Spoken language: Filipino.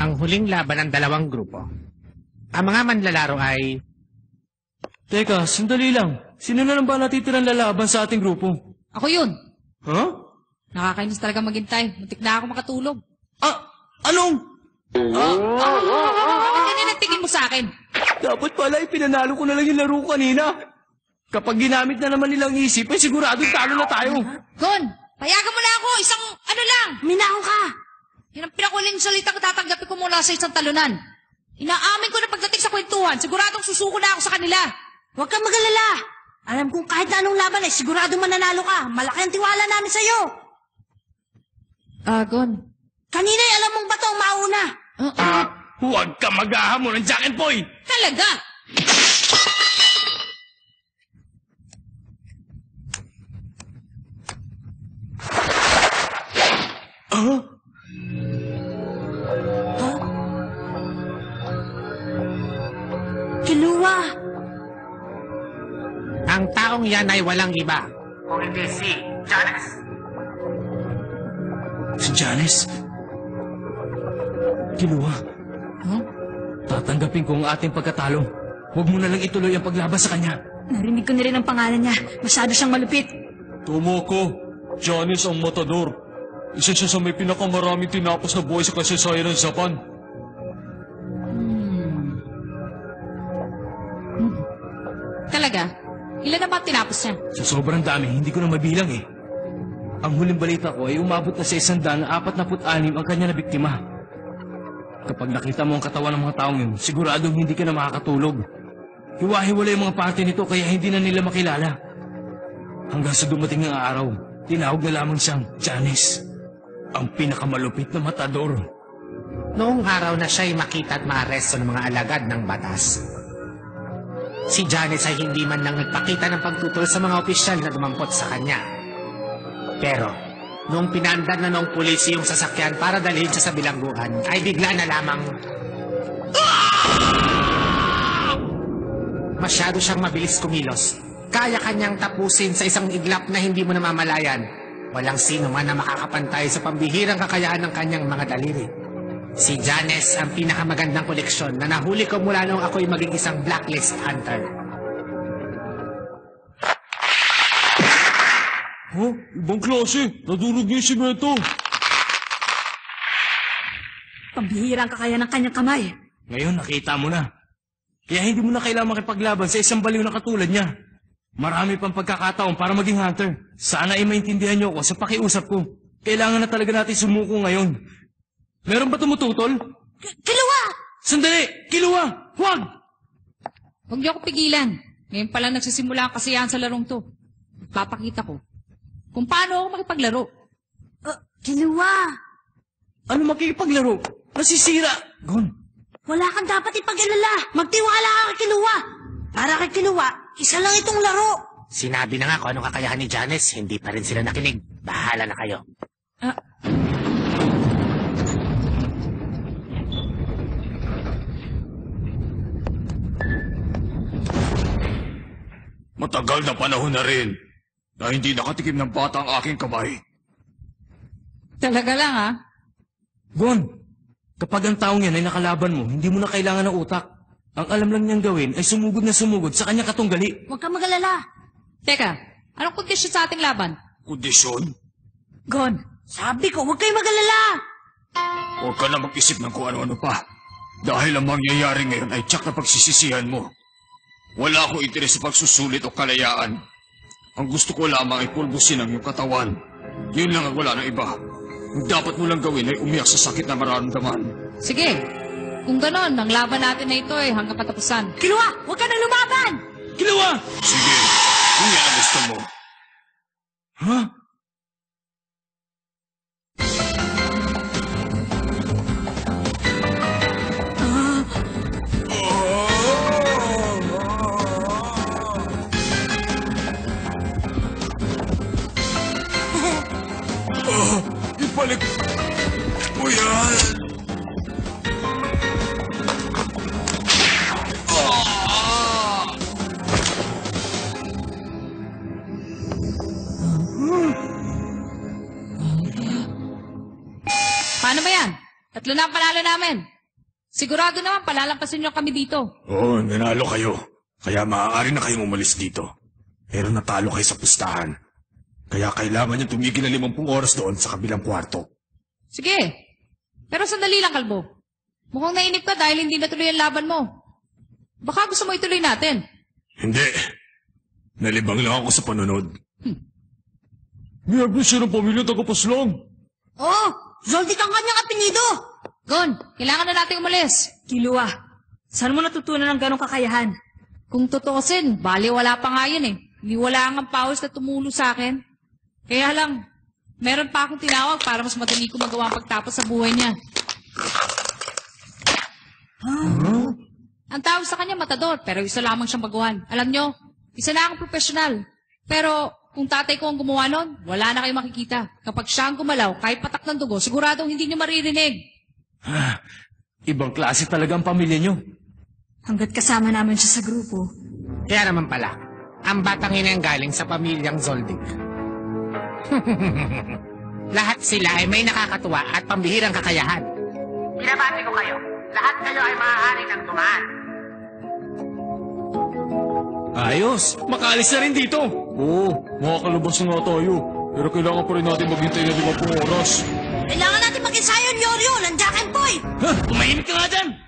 ang huling laban ng dalawang grupo. Ang mga manlalaro ay Teka, sandali lang. Sino na lang ba natitirang lalaban sa ating grupo? Ako yun. Ha? Nakakainis talaga maghintay. Muntik na ako makatulog. Ah, anong? Bakit ganyan ang tingin mo sa akin? Dapat pala ipinanalo ko na lang yung laro ko kanina. Kapag ginamit na naman nilang isip, eh sigurado talo na tayo. Gon, payagan mo na ako. Isang ano lang. Minahon ka. Yan ang pinakuling salita ko tatanggapin ko mula sa isang talunan. Inaamin ko na pagdating sa kwentuhan, siguradong susuko na ako sa kanila. Huwag kang magalala. Alam kong kahit anong laban ay sigurado mananalo ka. Malaki ang tiwala namin sa'yo. Ah, Gon. Kanina ay alam mong bato ang mauna. Uh, Huwag ka maghahamon ng Jack and Boy! talaga? Ah? Kiluwa. ang taong yan ay walang iba. Kung hindi si Janice. Si Janice? Kiluha. Huh? Tatanggapin ko ang ating pagkatalo. Huwag mo na lang ituloy ang paglaban sa kanya. Narinig ko na rin ang pangalan niya. Masyado siyang malupit. Tomoko, Janice ang matador. Isa siya sa may pinakamaraming tinapos na buhay sa kasaysayan ng Japan. Ilan na ba tinapos niya? Sa sobrang dami, hindi ko na mabilang eh. Ang huling balita ko ay umabot na sa isang daan na apat na anim ang kanya na biktima. Kapag nakita mo ang katawan ng mga taong yun, siguradong hindi ka na makakatulog. Hiwa-hiwala yung mga parte nito kaya hindi na nila makilala. Hanggang sa dumating ang araw, tinawag na lamang siyang Janice. Ang pinakamalupit na matador. Noong araw na siya'y makita at maaresto ng mga alagad ng batas. Si Janice ay hindi man lang nagpakita ng pagtutol sa mga opisyal na dumampot sa kanya. Pero, noong pinandar na noong pulis yung sasakyan para dalhin siya sa bilangguan, ay bigla na lamang... Masyado siyang mabilis kumilos. Kaya kanyang tapusin sa isang iglap na hindi mo namamalayan. Walang sino man na makakapantay sa pambihirang kakayahan ng kanyang mga daliri. Si Janice ang pinakamagandang koleksyon na nahuli ko mula nung ako'y maging isang blacklist hunter. Huh? Ibang klase. Nadurog niya yung simento. Pambihira ang kakayahan ng kanyang kamay. Ngayon, nakita mo na. Kaya hindi mo na kailangan makipaglaban sa isang baliw na katulad niya. Marami pang pagkakataon para maging hunter. Sana ay maintindihan niyo ako sa pakiusap ko. Kailangan na talaga natin sumuko ngayon. Meron ba tumututol? K- Kiluwa! Sandali! Kiluwa! Huwag! Huwag niyo ako pigilan. Ngayon pa lang nagsisimula ang kasiyahan sa larong to. Papakita ko kung paano ako makipaglaro. Uh, kiluwa! Ano makikipaglaro? Nasisira! Gon, Wala kang dapat ipag-alala. Magtiwala ka kay Kiluwa. Para kay Kiluwa, isa lang itong laro. Sinabi na nga kung anong kakayahan ni Janice, hindi pa rin sila nakinig. Bahala na kayo. Matagal na panahon na rin na hindi nakatikim ng bata ang aking kamay. Talaga lang ha? Gon! Kapag ang taong yan ay nakalaban mo, hindi mo na kailangan ng utak. Ang alam lang niyang gawin ay sumugod na sumugod sa kanyang katunggali. Huwag kang magalala. Teka, anong kondisyon sa ating laban? Kondisyon? Gon, sabi ko, huwag kayong magalala. Huwag ka na mag-isip ng kung ano-ano pa. Dahil ang mangyayari ngayon ay tsak na pagsisisihan mo. Wala akong interes sa pagsusulit o kalayaan. Ang gusto ko lamang ay pulbusin ang iyong katawan. Yun lang ang wala ng iba. Ang dapat mo lang gawin ay umiyak sa sakit na mararamdaman. Sige, kung ganon, ang laban natin na ito ay hanggang katapusan. Kiluwa, huwag ka nang lumaban. Kiluwa! Sige, kung yan ang gusto mo. Ha? Balik mo yan. Paano ba yan? Tatlo na ang panalo namin. Sigurado naman, palalampasin nyo kami dito. Oo, nanalo kayo. Kaya maaari na kayong umalis dito. Pero natalo kayo sa pustahan. Kaya kailangan niyo tumigil na limampung oras doon sa kabilang kwarto. Sige. Pero sandali lang, Kalbo. Mukhang nainip ka dahil hindi natuloy ang laban mo. Baka gusto mo ituloy natin. Hindi. Nalibang lang ako sa panonood. Mayroon siya ng pamilya tagapaslang. Oh, Zoldyck ang kanyang apelido. Gon, kailangan na natin umalis. Kilua, saan mo natutunan ng ganong kakayahan? Kung tutuusin, bali wala pa nga yun eh. Ni wala nga pawis na tumulo sa akin. Kaya lang, meron pa akong tinawag para mas madali ko magawa ang pagtapos sa buhay niya. Ang tawag sa kanya matador, pero isa lamang siyang baguhan. Alam nyo, isa na akong profesional. Pero kung tatay ko ang gumawa nun, wala na kayo makikita. Kapag siya ang gumalaw, kahit patak ng dugo, siguradong hindi nyo maririnig. Ibang klase talaga ang pamilya nyo. Hanggat kasama namin siya sa grupo. Kaya naman pala, ang batang ina galing sa pamilyang Zoldyck. Lahat sila ay may nakakatuwa at pambihirang kakayahan. Pinabati ko kayo. Lahat kayo ay maaari ng dumaan. Ayos, makaalis na rin dito. Oo, makakalabas na nga tayo. Pero kailangan pa rin natin maghintay na limampung oras. Kailangan natin mag-ensayo, Yoryo, and Boy. Ha? Tumahimik ka nga dyan!